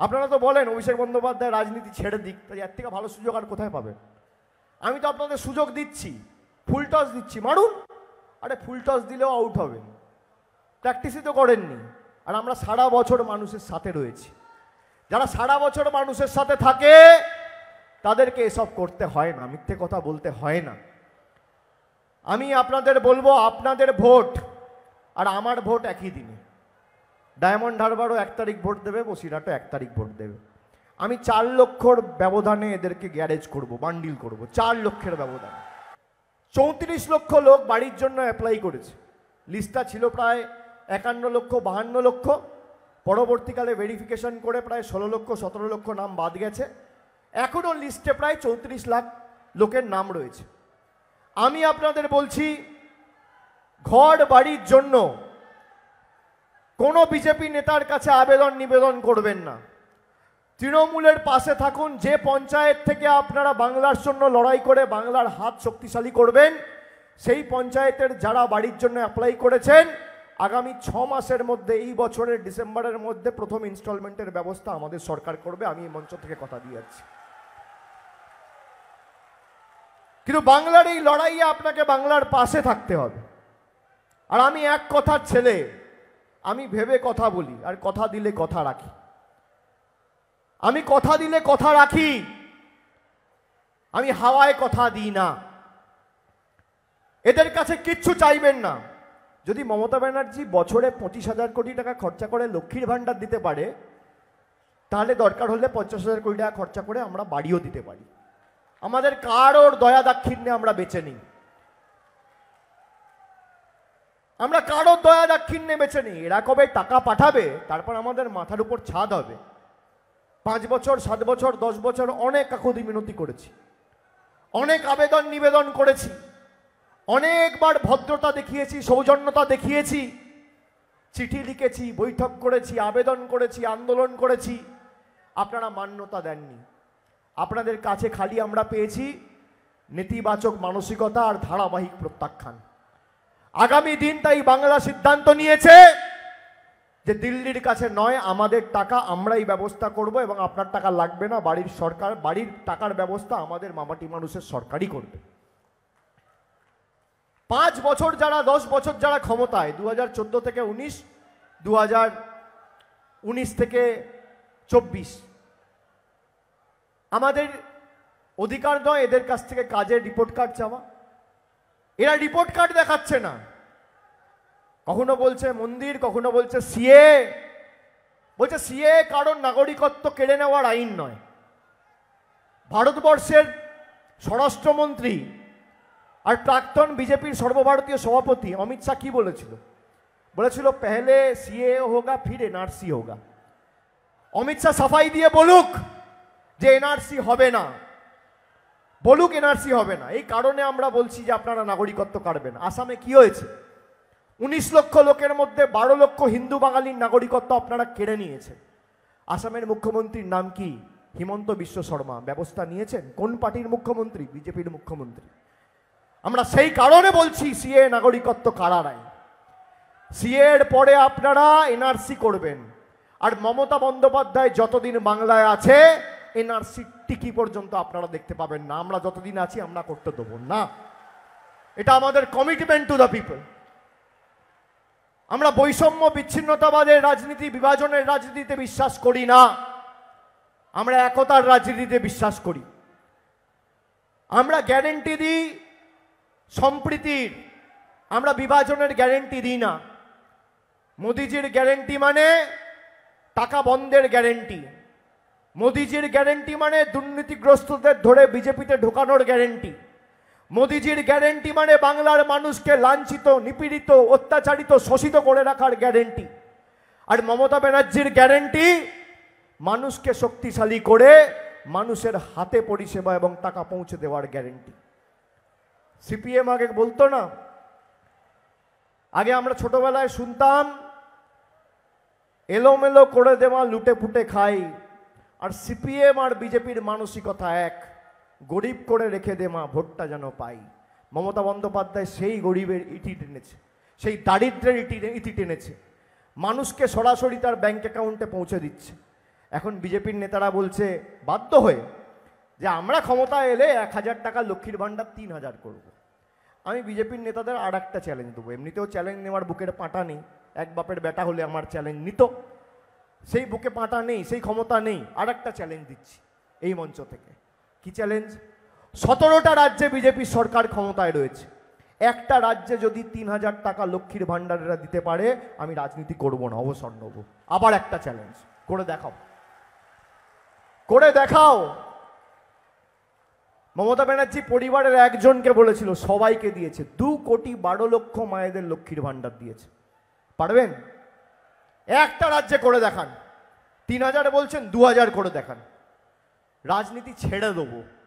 আপনারা তো বলেন, অভিষেক বন্দ্যোপাধ্যায় রাজনীতি ছেড়ে দিক তাই এর থেকে ভালো সুযোগ আর কোথায় পাবেন আমি তো আপনাদের সুযোগ দিচ্ছি, ফুল টস দিচ্ছি, মারুন। আরে ফুল টস দিলেও আউট হবেন। প্র্যাকটিসই তো করেননি। আর আমরা সারা বছর মানুষের সাথে রয়েছি। যারা সারা বছর মানুষের সাথে থাকে, তাদেরকে এসব করতে হয় না, মিথ্যে কথা বলতে হয় না। আমি আপনাদের বলব, আপনাদের ভোট, আর আমার ভোট একই দিনে। ডায়মন্ড হারবারও এক তারিখ ভোট দেবে, বসিরহাটও এক তারিখ ভোট দেবে। আমি চার লক্ষর ব্যবধানে এদেরকে গ্যারেজ করব, বান্ডিল করব, চার লক্ষের ব্যবধানে। চৌত্রিশ লক্ষ লোক বাড়ির জন্য অ্যাপ্লাই করেছে। লিস্টটা ছিল প্রায় একান্ন লক্ষ, বাহান্ন লক্ষ। পরবর্তীকালে ভেরিফিকেশন করে প্রায় ষোলো লক্ষ, সতেরো লক্ষ নাম বাদ গেছে। এখনও লিস্টে প্রায় চৌত্রিশ লাখ লোকের নাম রয়েছে। আমি আপনাদের বলছি, ঘর বাড়ির জন্য কোনো বিজেপি নেতার কাছে আবেদন নিবেদন করবেন না। তৃণমূলের পাশে থাকুন, যে পঞ্চায়েত থেকে আপনারা বাংলার জন্য লড়াই করে বাংলার হাত শক্তিশালী করবেন, সেই পঞ্চায়েতের যারা বাড়ির জন্য অ্যাপ্লাই করেছেন, আগামী ছ মাসের মধ্যে, এই বছরের ডিসেম্বরের মধ্যে প্রথম ইনস্টলমেন্টের ব্যবস্থা আমাদের সরকার করবে, আমি এই মঞ্চ থেকে কথা দিয়ে যাচ্ছি। কিন্তু বাংলার এই লড়াইয়ে আপনাকে বাংলার পাশে থাকতে হবে। আর আমি এক কথার ছেলে আমি ভেবে কথা বলি, আর কথা দিলে কথা রাখি। আমি কথা দিলে কথা রাখি। আমি হাওয়ায় কথা দিই না। এদের কাছে কিচ্ছু চাইবেন না। যদি মমতা ব্যানার্জি বছরে পঁচিশ হাজার কোটি টাকা খরচা করে লক্ষ্মীর ভাণ্ডার দিতে পারে, তাহলে দরকার হলে পঞ্চাশ হাজার কোটি টাকা খরচা করে আমরা বাড়িও দিতে পারি। আমাদের কারোর দয়া দাক্ষিণ্যে আমরা বেছে নিই। আমরা কারও দয়া দাক্ষিণ্যে বেছে নিই। এরা কবে টাকা পাঠাবে, তারপর আমাদের মাথার উপর ছাদ হবে। পাঁচ বছর, সাত বছর, দশ বছর অনেক কাকুতি মিনতি করেছি। অনেক আবেদন নিবেদন করেছি। অনেকবার ভদ্রতা দেখিয়েছি, সৌজন্যতা দেখিয়েছি। চিঠি লিখেছি, বৈঠক করেছি, আবেদন করেছি, আন্দোলন করেছি। আপনারা মান্যতা দেননি। আপনাদের কাছে খালি আমরা পেয়েছি নেতিবাচক মানসিকতা আর ধারাবাহিক প্রত্যাখ্যান। আগামী দিন তাই বাংলা সিদ্ধান্ত নিয়েছে যে দিল্লির কাছে নয়, আমাদের টাকা আমরাই ব্যবস্থা করব এবং আপনার টাকা লাগবে না, বাড়ির সরকার, বাড়ির টাকার ব্যবস্থা আমাদের মামাটি মানুষের সরকারই করবে। পাঁচ বছর যারা, দশ বছর যারা ক্ষমতায় দু হাজার চোদ্দ থেকে উনিশ দু উনিশ থেকে চব্বিশ, আমাদের অধিকার নয়, এদের কাছ থেকে কাজের রিপোর্ট কার্ড চাওয়া। এরা রিপোর্ট কার্ড দেখাচ্ছে না। কখনো বলছে মন্দির, কখনো বলছে সিএ বলছে সিএ কারণ নাগরিকত্ব কেড়ে নেওয়ার আইন নয়। ভারতবর্ষের স্বরাষ্ট্রমন্ত্রী আর প্রাক্তন বিজেপির সর্বভারতীয় সভাপতি অমিত শাহ কি বলেছিল? বলেছিল, পেহলে সিএ হোগা, ফির এনআরসি হোগা। অমিত শাহ সাফাই দিয়ে বলুক যে এনআরসি হবে না। বলুক এনআরসি হবে না। এই কারণে আমরা বলছি যে আপনারা নাগরিকত্ব কাটবেন। আসামে কি হয়েছে? উনিশ লক্ষ লোকের মধ্যে বারো লক্ষ হিন্দু বাঙালির নাগরিকত্ব আপনারা কেড়ে নিয়েছেন। আসামের মুখ্যমন্ত্রীর নাম কি? হিমন্ত বিশ্ব শর্মা। ব্যবস্থা নিয়েছেন? কোন পার্টির মুখ্যমন্ত্রী? বিজেপির মুখ্যমন্ত্রী। আমরা সেই কারণে বলছি সিএ নাগরিকত্ব কারা নাই সিএ এর পরে আপনারা এনআরসি করবেন। আর মমতা বন্দ্যোপাধ্যায় যতদিন বাংলায় আছে এনআরসি টিকি পর্যন্ত আপনারা দেখতে পাবেন না। আমরা যতদিন আছি, আমরা করতে দেবো না। এটা আমাদের কমিটমেন্ট টু দ্য পিপল আমরা বৈষম্য, বিচ্ছিন্নতাবাদের রাজনীতি, বিভাজনের রাজনীতিতে বিশ্বাস করি না। আমরা একতার রাজনীতিতে বিশ্বাস করি। আমরা গ্যারেন্টি দিই সম্প্রীতির। আমরা বিভাজনের গ্যারেন্টি দিই না। মোদিজির গ্যারেন্টি মানে টাকা বন্ধের গ্যারেন্টি মোদিজির গ্যারেন্টি মানে দুর্নীতিগ্রস্তদের ধরে বিজেপিতে ঢোকানোর গ্যারেন্টি মোদিজির গ্যারেন্টি মানে বাংলার মানুষকে লাঞ্ছিত, নিপীড়িত, অত্যাচারিত, শোষিত করে রাখার গ্যারেন্টি আর মমতা ব্যানার্জির গ্যারেন্টি মানুষকে শক্তিশালী করে মানুষের হাতে পরিষেবা এবং টাকা পৌঁছে দেওয়ার গ্যারেন্টি সিপিএম আগে বলতো না, আগে আমরা ছোটবেলায় শুনতাম, এলোমেলো করে দেওয়া লুটে ফুটে খাই আর সিপিএম আর বিজেপির মানসিকতা এক। গরিব করে রেখে দে মা, ভোটটা যেন পাই। মমতা বন্দ্যোপাধ্যায় সেই গরিবের ইটি টেনেছে। সেই দারিদ্রের ইটি ইতি টেনেছে। মানুষকে সরাসরি তার ব্যাঙ্ক অ্যাকাউন্টে পৌঁছে দিচ্ছে। এখন বিজেপির নেতারা বলছে, বাধ্য হয়ে যে আমরা ক্ষমতায় এলে এক হাজার টাকা লক্ষ্মীর ভাণ্ডার তিন হাজার করব। আমি বিজেপির নেতাদের আর একটা চ্যালেঞ্জ দেবো। এমনিতেও চ্যালেঞ্জ নেওয়ার বুকের পাঁটা নেই। এক বাপের বেটা হলে আমার চ্যালেঞ্জ নিত। সেই বুকে পাঁটা নেই, সেই ক্ষমতা নেই আর একটা চ্যালেঞ্জ দিচ্ছি এই মঞ্চ থেকে। কি চ্যালেঞ্জ সতেরোটা রাজ্যে বিজেপির সরকার ক্ষমতায় রয়েছে। একটা রাজ্যে যদি তিন হাজার টাকা লক্ষ্মীর ভাণ্ডারেরা দিতে পারে, আমি রাজনীতি করব না, অবসর নেব। আবার একটা চ্যালেঞ্জ করে দেখাও। করে দেখাও! মমতা ব্যানার্জি পরিবারের একজনকে বলেছিল, সবাইকে দিয়েছে। দু কোটি বারো লক্ষ মায়েদের লক্ষ্মীর ভাণ্ডার দিয়েছে। পারবেন? একটা রাজ্যে করে দেখান। তিন হাজার বলছেন দু হাজার করে দেখান। রাজনীতি ছেড়ে দেবো।